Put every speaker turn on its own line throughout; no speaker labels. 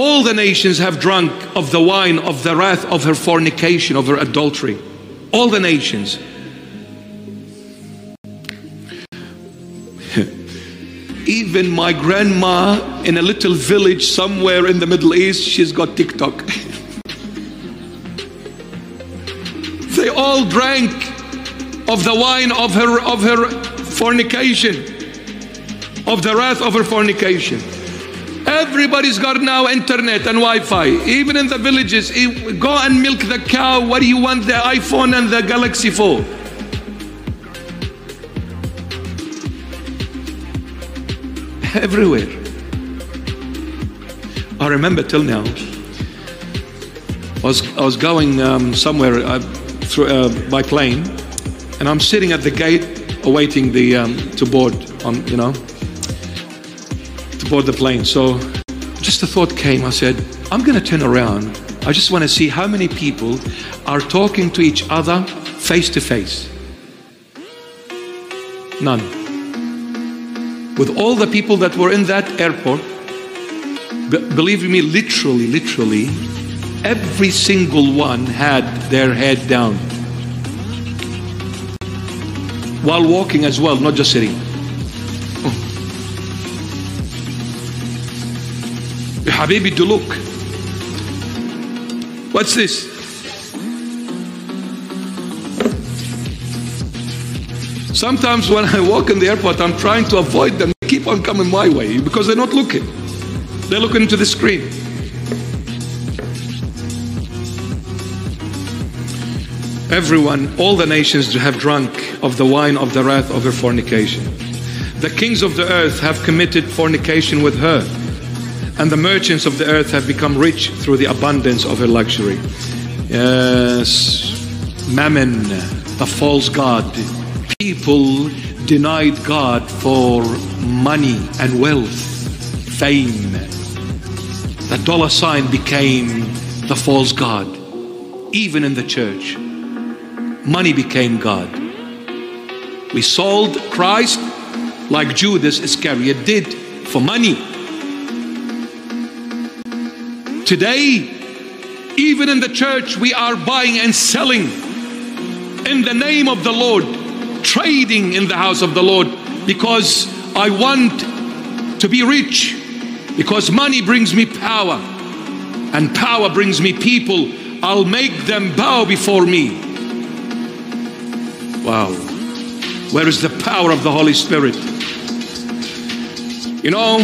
all the nations have drunk of the wine of the wrath of her fornication, of her adultery. All the nations. Even my grandma in a little village somewhere in the Middle East, she's got TikTok. they all drank of the wine of her of her fornication, of the wrath of her fornication. Everybody's got now internet and Wi-Fi. Even in the villages, go and milk the cow. What do you want? The iPhone and the Galaxy for? Everywhere. I remember till now. I was I was going um, somewhere uh, through, uh, by plane, and I'm sitting at the gate awaiting the um, to board on you know to board the plane. So just a thought came. I said, I'm going to turn around. I just want to see how many people are talking to each other face to face. None. With all the people that were in that airport, be- believe me, literally, literally, every single one had their head down while walking as well, not just sitting. Habibi, do look. What's this? Sometimes when I walk in the airport, I'm trying to avoid them. They keep on coming my way because they're not looking. They're looking into the screen. Everyone, all the nations have drunk of the wine of the wrath of her fornication. The kings of the earth have committed fornication with her, and the merchants of the earth have become rich through the abundance of her luxury. Yes, Mammon, the false god. People denied God for money and wealth, fame. The dollar sign became the false god, even in the church money became God. We sold Christ like Judas Iscariot did for money. Today, even in the church, we are buying and selling in the name of the Lord, trading in the house of the Lord because I want to be rich, because money brings me power, and power brings me people. I'll make them bow before me. Wow. Where is the power of the Holy Spirit? You know,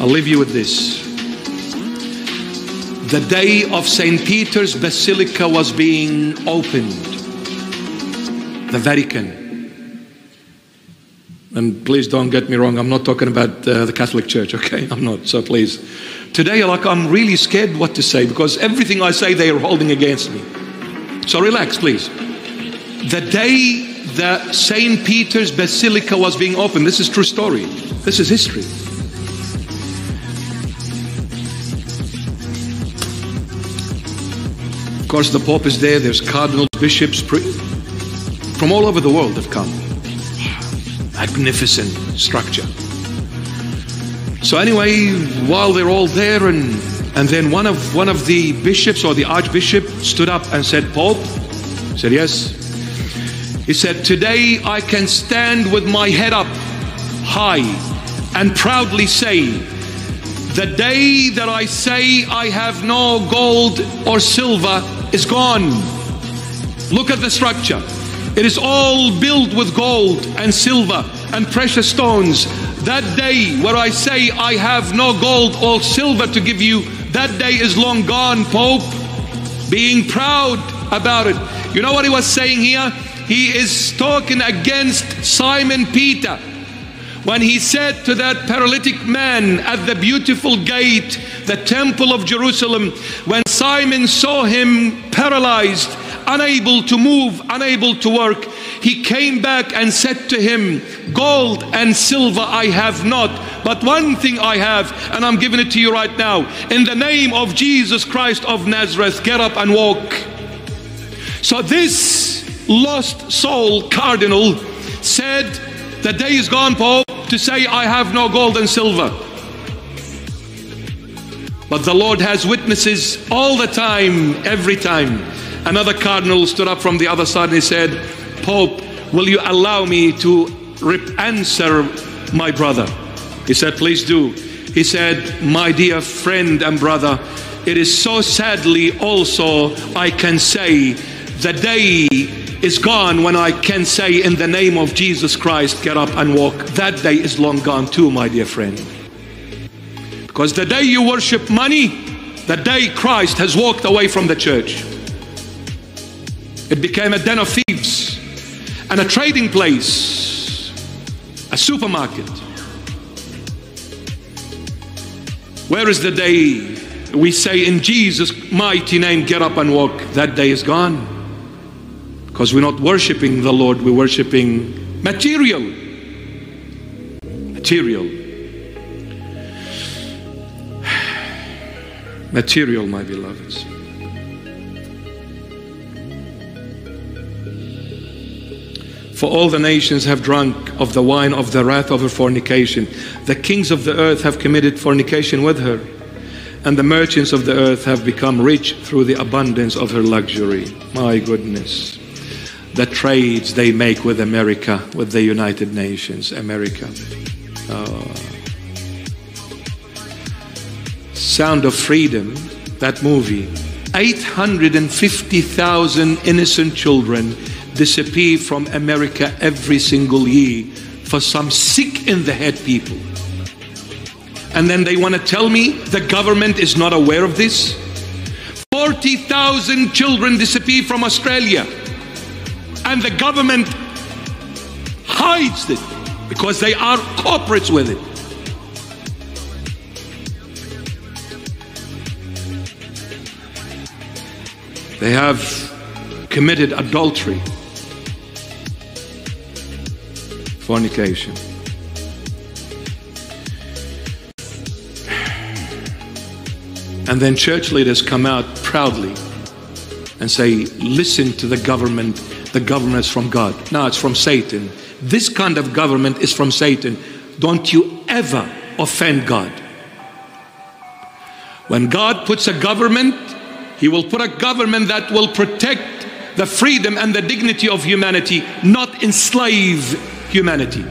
I'll leave you with this. The day of St. Peter's Basilica was being opened, the Vatican. And please don't get me wrong, I'm not talking about uh, the Catholic Church, okay? I'm not, so please. Today, like, I'm really scared what to say because everything I say they are holding against me. So relax, please the day that St. Peter's Basilica was being opened, this is true story, this is history. Course, the Pope is there, there's cardinals, bishops, from all over the world have come. Magnificent structure. So anyway, while they're all there and and then one of one of the bishops or the archbishop stood up and said, Pope, said yes, he said, Today I can stand with my head up high and proudly say, The day that I say I have no gold or silver is gone. Look at the structure. It is all built with gold and silver and precious stones. That day where I say I have no gold or silver to give you, that day is long gone, Pope. Being proud about it. You know what he was saying here? he is talking against Simon Peter when he said to that paralytic man at the beautiful gate, the temple of Jerusalem, when Simon saw him paralyzed, unable to move, unable to work, he came back and said to him, Gold and silver I have not, but one thing I have, and I'm giving it to you right now. In the name of Jesus Christ of Nazareth, get up and walk. So this lost soul cardinal said, The day is gone, Pope, to say I have no gold and silver. But the Lord has witnesses all the time, every time. Another cardinal stood up from the other side and he said, Pope, will you allow me to answer my brother? He said, Please do. He said, My dear friend and brother, it is so sadly also I can say the day is gone when I can say in the name of Jesus Christ, get up and walk. That day is long gone too, my dear friend. Because the day you worship money, the day Christ has walked away from the church. It became a den of thieves and a trading place, a supermarket. Where is the day we say in Jesus' mighty name, get up and walk? That day is gone. Because we're not worshiping the Lord, we're worshiping material. Material. Material, my beloveds. For all the nations have drunk of the wine of the wrath of her fornication. The kings of the earth have committed fornication with her, and the merchants of the earth have become rich through the abundance of her luxury. My goodness. The trades they make with America, with the United Nations, America. Oh. Sound of Freedom, that movie, 850,000 innocent children disappear from America every single year for some sick in the head people. And then they want to tell me the government is not aware of this? 40,000 children disappear from Australia and the government hides it because they are corporates with it. They have committed adultery, fornication. And then church leaders come out proudly and say, listen to the government. The government is from God. No, it's from Satan. This kind of government is from Satan. Don't you ever offend God. When God puts a government, he will put a government that will protect the freedom and the dignity of humanity, not enslave humanity.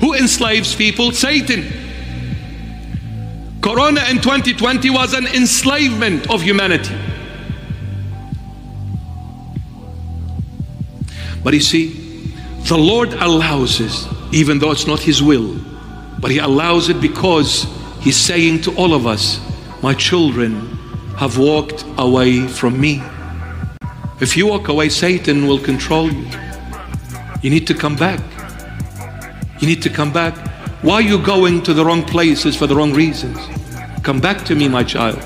Who enslaves people? Satan. Corona in 2020 was an enslavement of humanity. But you see, the Lord allows it, even though it's not His will. But He allows it because He's saying to all of us, My children, have walked away from me. If you walk away, Satan will control you. You need to come back. You need to come back. Why are you going to the wrong places for the wrong reasons? Come back to me, my child,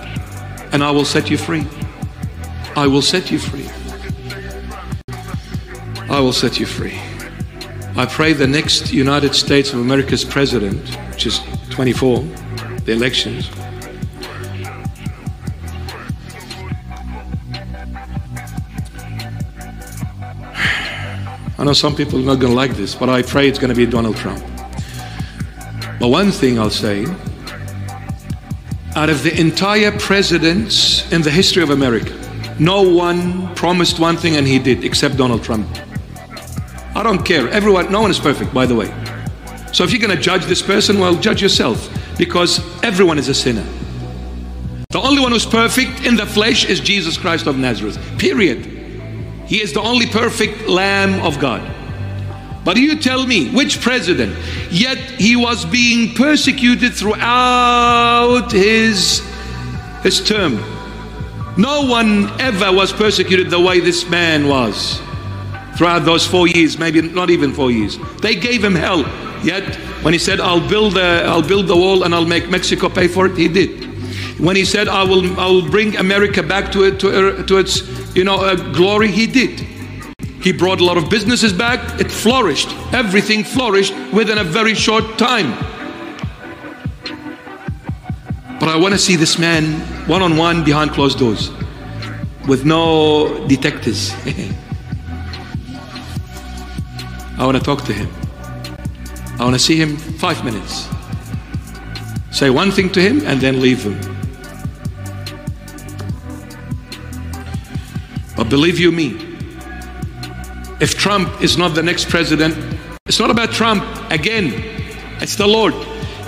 and I will set you free. I will set you free. I will set you free. I pray the next United States of America's president, which is 24, the elections, I know some people are not going to like this, but I pray it's going to be Donald Trump. But one thing I'll say out of the entire presidents in the history of America, no one promised one thing and he did, except Donald Trump. I don't care. Everyone, no one is perfect, by the way. So if you're going to judge this person, well, judge yourself because everyone is a sinner. The only one who's perfect in the flesh is Jesus Christ of Nazareth. Period. He is the only perfect Lamb of God. But you tell me, which president? Yet he was being persecuted throughout his, his term. No one ever was persecuted the way this man was throughout those four years, maybe not even four years. They gave him hell. Yet when he said, I'll build, a, I'll build the wall and I'll make Mexico pay for it, he did. When he said, I will, I will bring America back to, it, to, to its you know, uh, glory, he did. He brought a lot of businesses back. It flourished. Everything flourished within a very short time. But I want to see this man one on one behind closed doors with no detectives. I want to talk to him. I want to see him five minutes. Say one thing to him and then leave him. But believe you me, if Trump is not the next president, it's not about Trump again, it's the Lord.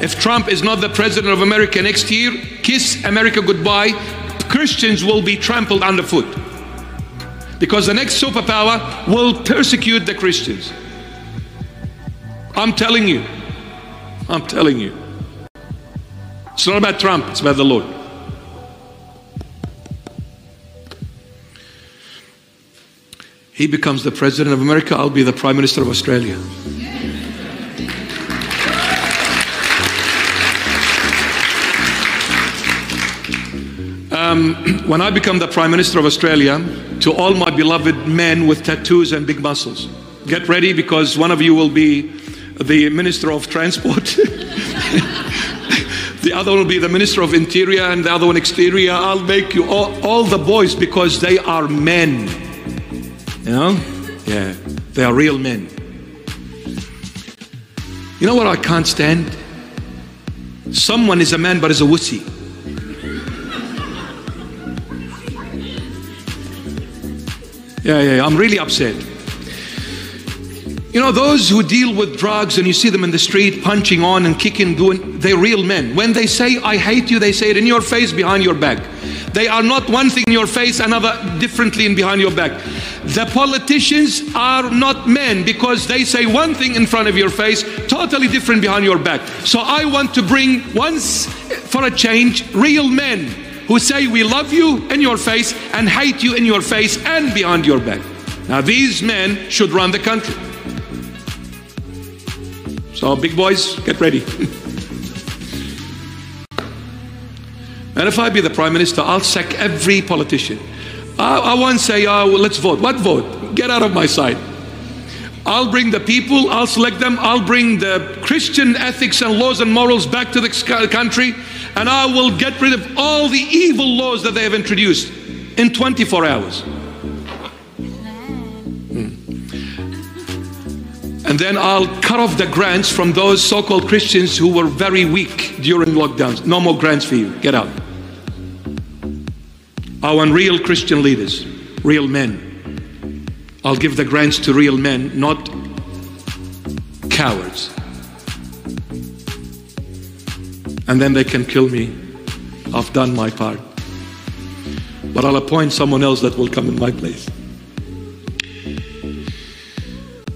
If Trump is not the president of America next year, kiss America goodbye. Christians will be trampled underfoot. Because the next superpower will persecute the Christians. I'm telling you. I'm telling you. It's not about Trump, it's about the Lord. He becomes the president of America, I'll be the prime minister of Australia. Um, when I become the prime minister of Australia, to all my beloved men with tattoos and big muscles, get ready because one of you will be the minister of transport. the other will be the minister of interior and the other one exterior. I'll make you all, all the boys because they are men. You know? Yeah, they are real men. You know what I can't stand? Someone is a man but is a wussy. Yeah, yeah, yeah, I'm really upset. You know, those who deal with drugs and you see them in the street punching on and kicking, doing, they're real men. When they say, I hate you, they say it in your face, behind your back. They are not one thing in your face, another differently in behind your back. The politicians are not men because they say one thing in front of your face, totally different behind your back. So I want to bring once for a change real men who say we love you in your face and hate you in your face and behind your back. Now these men should run the country. So big boys, get ready. and if I be the prime minister, I'll sack every politician. I, I won't say, oh, well, let's vote. What vote? Get out of my sight. I'll bring the people, I'll select them, I'll bring the Christian ethics and laws and morals back to the country, and I will get rid of all the evil laws that they have introduced in 24 hours. Hmm. And then I'll cut off the grants from those so called Christians who were very weak during lockdowns. No more grants for you. Get out. I want real Christian leaders, real men. I'll give the grants to real men, not cowards. And then they can kill me. I've done my part. But I'll appoint someone else that will come in my place.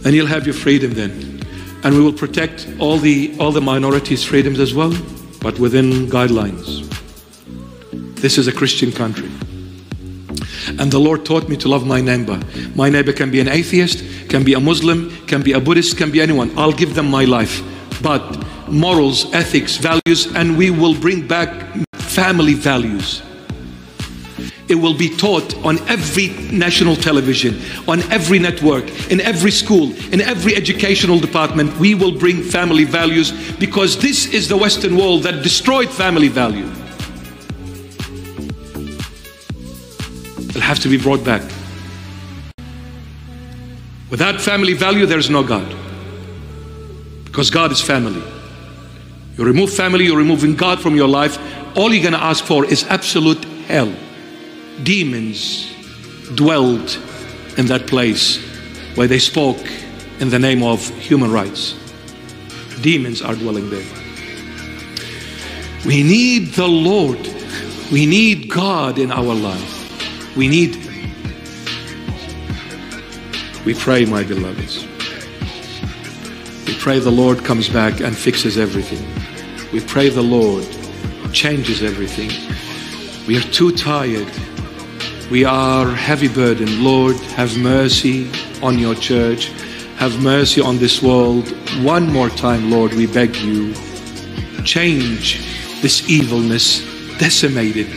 And you'll have your freedom then. And we will protect all the all the minorities' freedoms as well, but within guidelines. This is a Christian country. And the Lord taught me to love my neighbor. My neighbor can be an atheist, can be a Muslim, can be a Buddhist, can be anyone. I'll give them my life. But morals, ethics, values, and we will bring back family values. It will be taught on every national television, on every network, in every school, in every educational department. We will bring family values because this is the Western world that destroyed family value. It'll have to be brought back. Without family value, there is no God. Because God is family. You remove family, you're removing God from your life. All you're going to ask for is absolute hell. Demons dwelled in that place where they spoke in the name of human rights. Demons are dwelling there. We need the Lord. We need God in our life. We need We pray, my beloveds. We pray the Lord comes back and fixes everything. We pray the Lord changes everything. We are too tired. We are heavy burdened. Lord, have mercy on your church. Have mercy on this world. One more time, Lord, we beg you. Change this evilness, decimate it,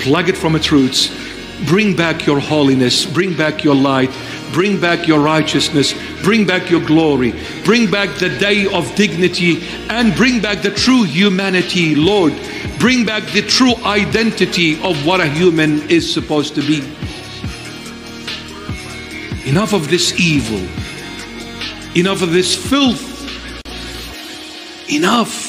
plug it from its roots, Bring back your holiness, bring back your light, bring back your righteousness, bring back your glory, bring back the day of dignity, and bring back the true humanity, Lord. Bring back the true identity of what a human is supposed to be. Enough of this evil, enough of this filth, enough.